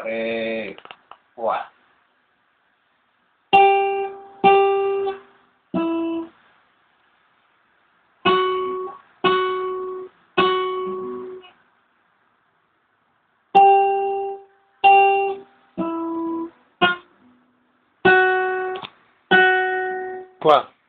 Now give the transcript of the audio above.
três, quatro. Quatro.